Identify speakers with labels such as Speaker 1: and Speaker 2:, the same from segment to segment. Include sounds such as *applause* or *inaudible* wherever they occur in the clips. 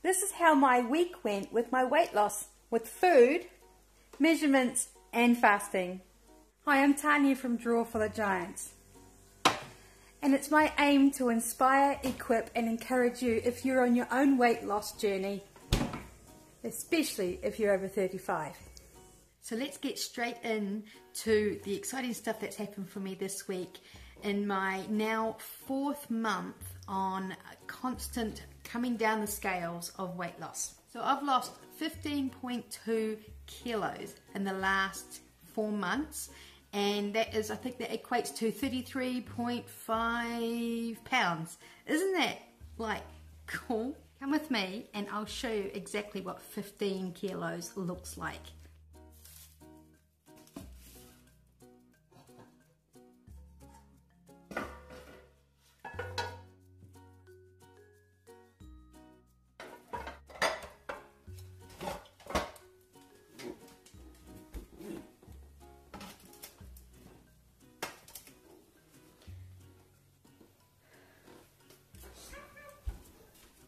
Speaker 1: This is how my week went with my weight loss, with food, measurements and fasting. Hi, I'm Tania from Drawer Full of Giants. And it's my aim to inspire, equip and encourage you if you're on your own weight loss journey, especially if you're over 35. So let's get straight in to the exciting stuff that's happened for me this week in my now fourth month on constant coming down the scales of weight loss. So I've lost 15.2 kilos in the last four months and that is I think that equates to 33.5 pounds. Isn't that like cool? Come with me and I'll show you exactly what 15 kilos looks like.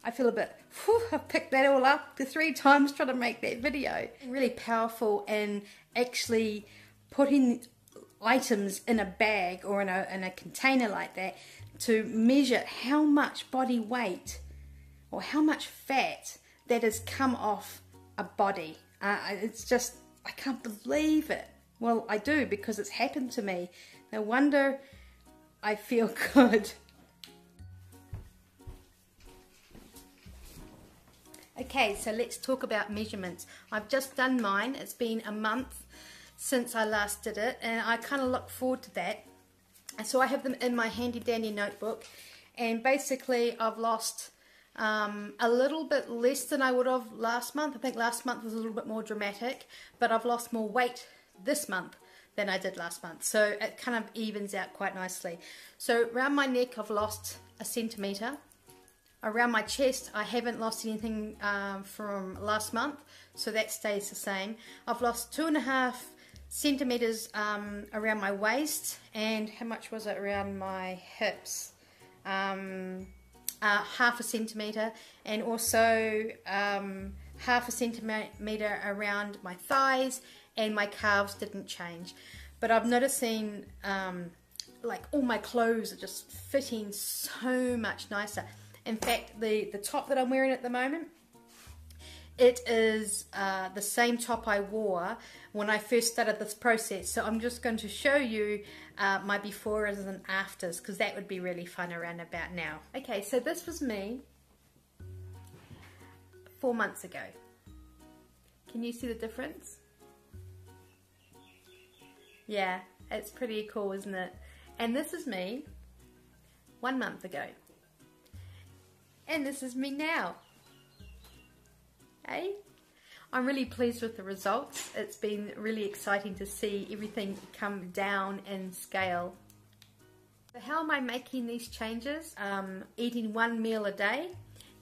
Speaker 1: I feel a bit, whew, I've picked that all up the three times trying to make that video. Really powerful and actually putting items in a bag or in a, in a container like that to measure how much body weight or how much fat that has come off a body. Uh, it's just, I can't believe it. Well, I do because it's happened to me. No wonder I feel *laughs* good. Okay, so let's talk about measurements. I've just done mine. It's been a month since I last did it, and I kind of look forward to that. So I have them in my handy dandy notebook, and basically I've lost um, a little bit less than I would have last month. I think last month was a little bit more dramatic, but I've lost more weight this month than I did last month. So it kind of evens out quite nicely. So around my neck I've lost a centimetre Around my chest, I haven't lost anything um, from last month, so that stays the same. I've lost two and a half centimeters um, around my waist, and how much was it around my hips? Um, uh, half a centimeter, and also um, half a centimeter around my thighs, and my calves didn't change. But I've noticing um, like all my clothes are just fitting so much nicer. In fact, the, the top that I'm wearing at the moment, it is uh, the same top I wore when I first started this process. So I'm just going to show you uh, my befores and afters because that would be really fun around about now. Okay, so this was me four months ago. Can you see the difference? Yeah, it's pretty cool, isn't it? And this is me one month ago. And this is me now. Hey? I'm really pleased with the results. It's been really exciting to see everything come down in scale. So how am I making these changes? Um, eating one meal a day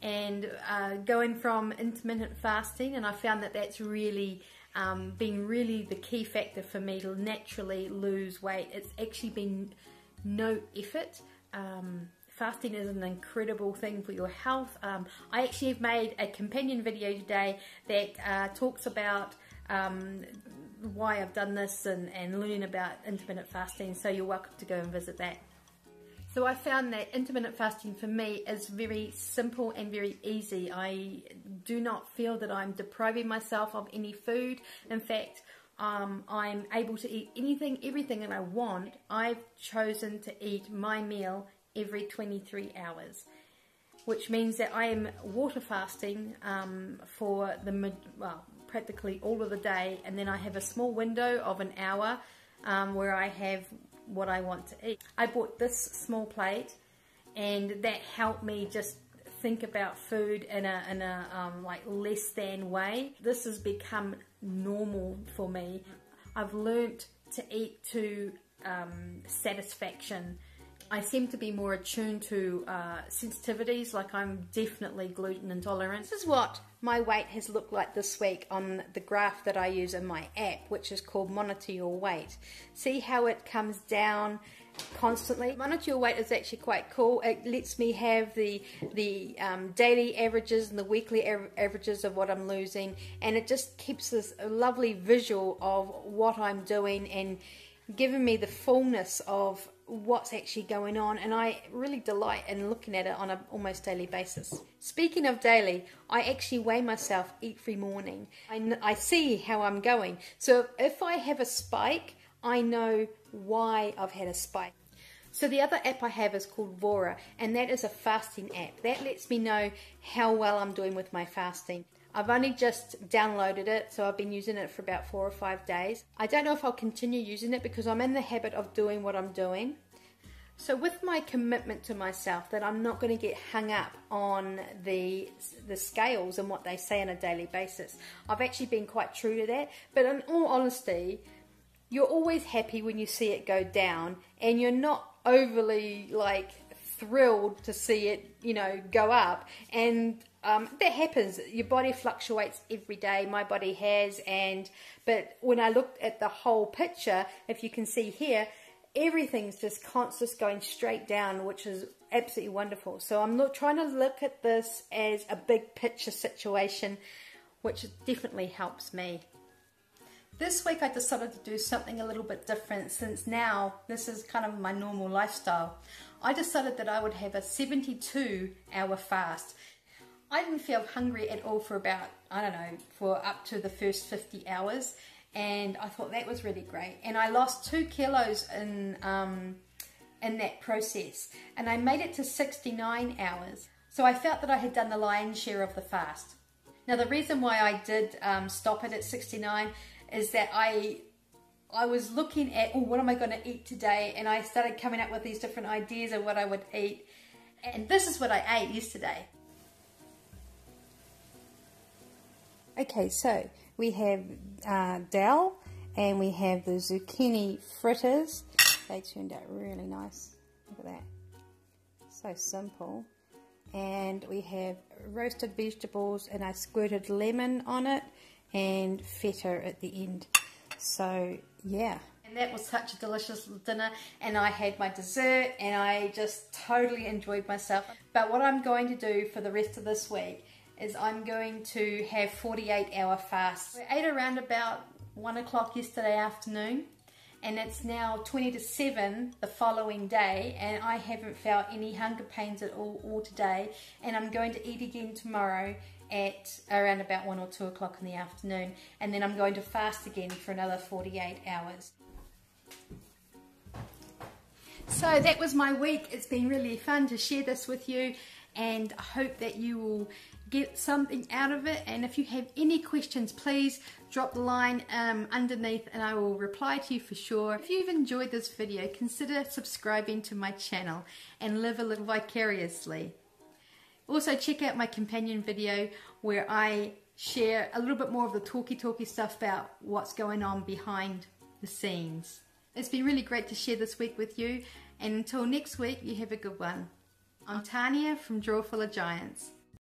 Speaker 1: and uh, going from intermittent fasting and I found that that's really um, been really the key factor for me to naturally lose weight. It's actually been no effort. Um, fasting is an incredible thing for your health. Um, I actually have made a companion video today that uh, talks about um, why I've done this and, and learn about intermittent fasting, so you're welcome to go and visit that. So I found that intermittent fasting for me is very simple and very easy. I do not feel that I'm depriving myself of any food. In fact, um, I'm able to eat anything, everything that I want. I've chosen to eat my meal every 23 hours which means that I am water fasting um, for the well practically all of the day and then I have a small window of an hour um, where I have what I want to eat. I bought this small plate and that helped me just think about food in a, in a um, like less than way. This has become normal for me. I've learnt to eat to um, satisfaction I seem to be more attuned to uh, sensitivities, like I'm definitely gluten intolerant. This is what my weight has looked like this week on the graph that I use in my app, which is called Monitor Your Weight. See how it comes down constantly. Monitor your weight is actually quite cool. It lets me have the the um, daily averages and the weekly averages of what I'm losing, and it just keeps this lovely visual of what I'm doing and giving me the fullness of what's actually going on and I really delight in looking at it on an almost daily basis. Speaking of daily, I actually weigh myself every morning. I, I see how I'm going. So if I have a spike, I know why I've had a spike. So the other app I have is called Vora and that is a fasting app. That lets me know how well I'm doing with my fasting. I've only just downloaded it, so I've been using it for about four or five days. I don't know if I'll continue using it because I'm in the habit of doing what I'm doing. So with my commitment to myself that I'm not going to get hung up on the the scales and what they say on a daily basis, I've actually been quite true to that. But in all honesty, you're always happy when you see it go down and you're not overly like thrilled to see it, you know, go up. And um, that happens. Your body fluctuates every day. My body has, and but when I looked at the whole picture, if you can see here, everything's just constantly going straight down, which is absolutely wonderful. So I'm not trying to look at this as a big picture situation, which definitely helps me. This week I decided to do something a little bit different since now this is kind of my normal lifestyle. I decided that I would have a 72 hour fast. I didn't feel hungry at all for about, I don't know, for up to the first 50 hours. And I thought that was really great. And I lost two kilos in, um, in that process. And I made it to 69 hours. So I felt that I had done the lion's share of the fast. Now the reason why I did um, stop it at 69 is that I I was looking at, oh, what am I going to eat today? And I started coming up with these different ideas of what I would eat. And this is what I ate yesterday. Okay, so we have uh, dal and we have the zucchini fritters. They turned out really nice. Look at that. So simple. And we have roasted vegetables and I squirted lemon on it and feta at the end. So, yeah. And that was such a delicious dinner and I had my dessert and I just totally enjoyed myself. But what I'm going to do for the rest of this week is I'm going to have 48 hour fast. We ate around about 1 o'clock yesterday afternoon and it's now 20 to 7 the following day and I haven't felt any hunger pains at all, all today and I'm going to eat again tomorrow at around about 1 or 2 o'clock in the afternoon and then I'm going to fast again for another 48 hours. So that was my week. It's been really fun to share this with you and I hope that you will get something out of it and if you have any questions please drop the line um, underneath and I will reply to you for sure. If you've enjoyed this video consider subscribing to my channel and live a little vicariously. Also check out my companion video where I share a little bit more of the talky talky stuff about what's going on behind the scenes. It's been really great to share this week with you and until next week you have a good one. I'm Tania from Drawer Full of Giants.